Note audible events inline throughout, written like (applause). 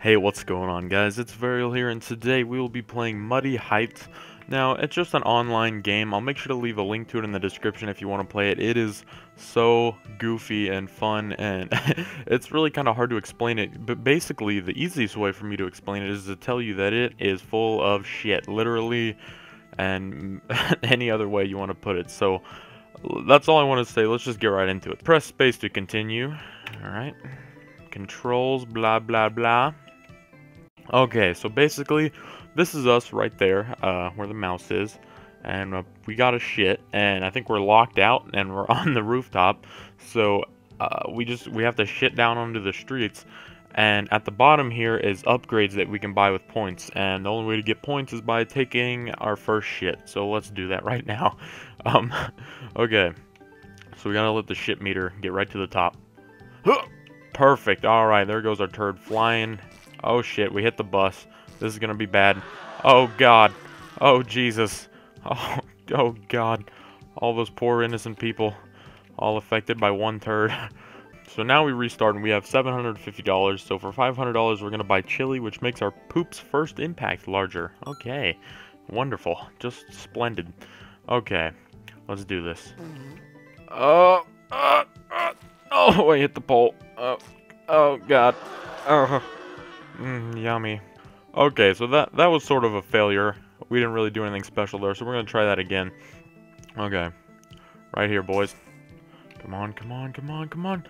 Hey, what's going on guys? It's Varial here and today we will be playing Muddy Heights. Now, it's just an online game. I'll make sure to leave a link to it in the description if you want to play it. It is so goofy and fun and (laughs) it's really kind of hard to explain it. But basically, the easiest way for me to explain it is to tell you that it is full of shit. Literally and (laughs) any other way you want to put it. So, that's all I want to say. Let's just get right into it. Press space to continue. Alright. Controls, blah, blah, blah. Okay, so basically, this is us right there, uh, where the mouse is, and uh, we got a shit, and I think we're locked out, and we're (laughs) on the rooftop, so uh, we just, we have to shit down onto the streets, and at the bottom here is upgrades that we can buy with points, and the only way to get points is by taking our first shit, so let's do that (laughs) right now. Um, (laughs) okay, so we gotta let the shit meter get right to the top. (gasps) Perfect, alright, there goes our turd flying Oh shit, we hit the bus. This is gonna be bad. Oh god. Oh Jesus. (laughs) Oh, oh god. All those poor innocent people. All affected by one turd. (laughs) so now we restart and we have $750. So for $500 we're gonna buy chili, which makes our poop's first impact larger. Okay. Wonderful. Just splendid. Okay. Let's do this. Oh, uh, uh, oh, I hit the pole. Oh, oh god. Oh. Mmm, yummy. Okay, so that, that was sort of a failure. We didn't really do anything special there, so we're going to try that again. Okay. Right here, boys. Come on, come on, come on, come on.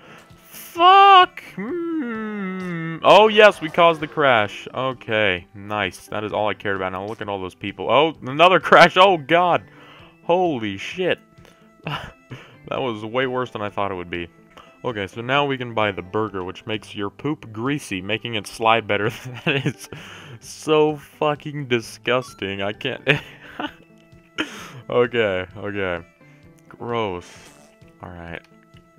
Fuck! Mm. Oh, yes, we caused the crash. Okay, nice. That is all I cared about. Now look at all those people. Oh, another (laughs) crash. Oh, God. Holy shit. (laughs) that was way worse than I thought it would be. Okay, so now we can buy the burger, which makes your poop greasy, making it slide better. (laughs) that is so fucking disgusting. I can't... (laughs) okay, okay. Gross. Alright.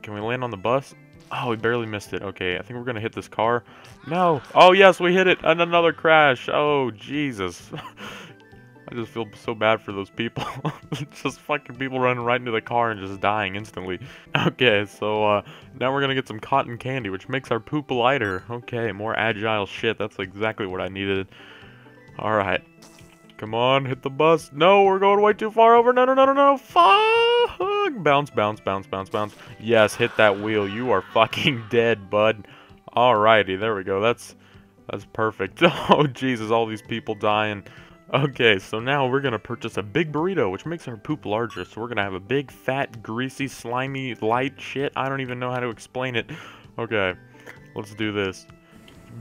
Can we land on the bus? Oh, we barely missed it. Okay, I think we're gonna hit this car. No! Oh, yes, we hit it! And another crash! Oh, Jesus. (laughs) I just feel so bad for those people. (laughs) just fucking people running right into the car and just dying instantly. (laughs) Okay, so uh, now we're gonna get some cotton candy, which makes our poop lighter. Okay, more agile shit. That's exactly what I needed. Alright. Come on, hit the bus. No, we're going way too far over. No, no, no, no, no. Fuck. Bounce, bounce, bounce, bounce, bounce. Yes, hit that wheel. You are fucking (laughs) dead, bud. Alrighty, there we go. That's that's perfect. Oh, Jesus, all these people dying. Okay, so now we're going to purchase a big burrito, which makes our poop larger. So we're going to have a big, fat, greasy, slimy, light shit. I don't even know how to explain it. Okay, let's do this.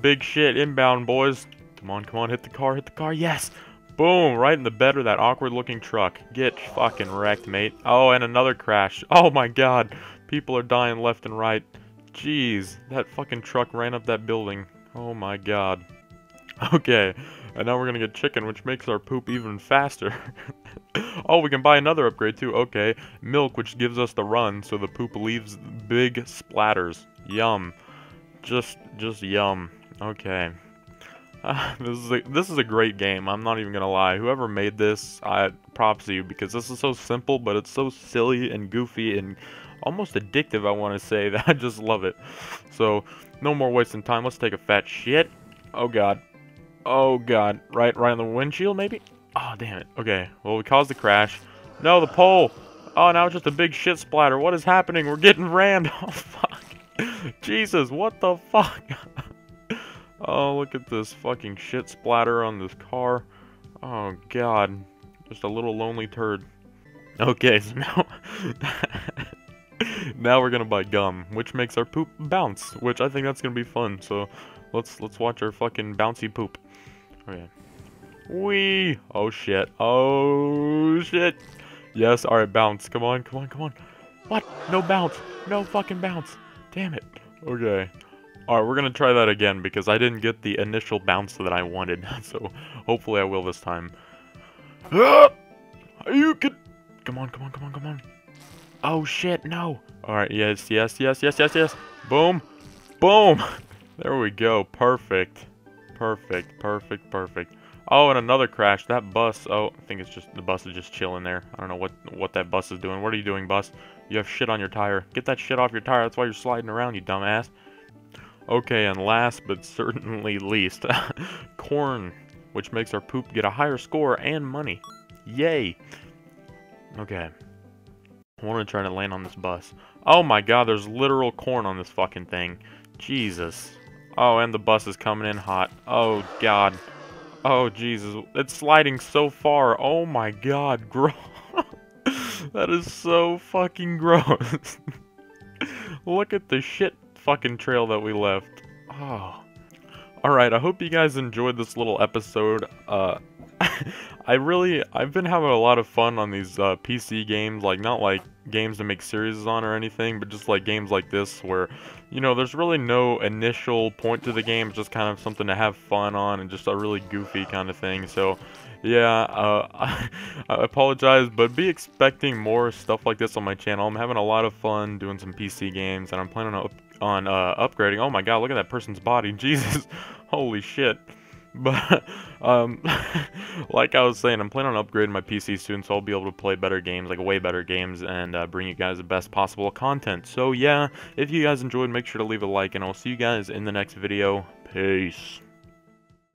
Big shit inbound, boys. Come on, come on, hit the car, hit the car. Yes! Boom, right in the bed of that awkward-looking truck. Get fucking wrecked, mate. Oh, and another crash. (laughs) Oh my god. People are dying left and right. Jeez, that fucking truck ran up that building. Oh my god. (laughs) Okay. And now we're gonna get chicken, which makes our poop even faster. (laughs) oh, we can buy another upgrade too. Okay. Milk, which gives us the run, so the poop leaves big splatters. Yum. Just, just yum. Okay. Uh, (laughs) this is a this is a great game. I'm not even gonna lie. Whoever made this, I props to you because this is so simple, but it's so silly and goofy and almost addictive. I want to say (laughs) that I just love it. So no more wasting time. Let's take a fat shit. Oh god. Oh god, right right on the windshield maybe? Oh damn it. Okay, well we caused the crash. No, the pole! Oh, now it's just a big shit splatter. What is happening? We're getting (laughs) rammed. Oh fuck. Jesus, what the fuck? (laughs) oh, look at this fucking shit splatter on this car. Oh god. Just a little lonely turd. Okay, (laughs) so now... now we're gonna buy gum, which makes our poop bounce, which I think that's gonna be fun, so let's let's watch our fucking bouncy poop. Okay. Wee! Oh shit. Oh shit. Yes, alright, bounce. Come on, come on, come on. What? No bounce. No fucking bounce. Damn it. Okay. Alright, we're gonna try that again because I didn't get the initial bounce that I wanted. (laughs) So hopefully I will this time. Ah! (gasps) You can. Come on, come on, come on, come on. Oh shit, no. Alright, yes, yes, yes, yes, yes, yes. Boom. Boom. (laughs) There we go. Perfect. Perfect, perfect, perfect. Oh, and another crash. That bus. Oh, I think it's just the bus is just chilling there. I don't know what what that bus is doing. What are you doing, bus? You have shit on your tire. Get that shit off your tire. That's why you're sliding around, you dumbass. Okay, and last but (laughs) certainly least, (laughs) corn, which makes our poop get a higher score and money. Yay! Okay. I want to try to land on this bus. Oh my god, there's literal corn on this fucking thing. Jesus. Oh, and the bus is coming in hot. Oh god. Oh Jesus. It's sliding so far. Oh my god, (laughs) gross. that is so fucking gross. (laughs) Look at the shit fucking trail that we left. Oh. Alright, I hope you guys enjoyed this little episode. Uh, I really, I've been having a lot of fun on these uh, PC games, like not like games to make series on or anything, but just like games like this where, you know, there's really no initial point to the game, it's just kind of something to have fun on and just a really goofy kind of thing. So, yeah, uh, (laughs) I, apologize, but be expecting more stuff like this on my channel. I'm having a lot of fun doing some PC games, and I'm planning on, on uh, upgrading. Oh my god, look at that person's body. (laughs) Jesus, holy shit. (laughs) But, um, (laughs) like I was saying, I'm planning on upgrading my PC soon, so I'll be able to play better games, like way better games, and uh, bring you guys the best possible content. So yeah, if you guys enjoyed, make sure to leave a like, and I'll see you guys in the next video. Peace.